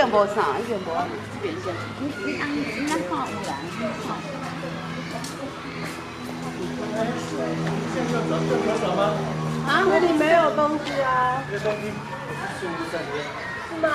个播上，一个。你你你看，你。这？啊，那里没有东西啊。是。吗？